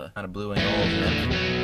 Martha, kind of blue and all of them.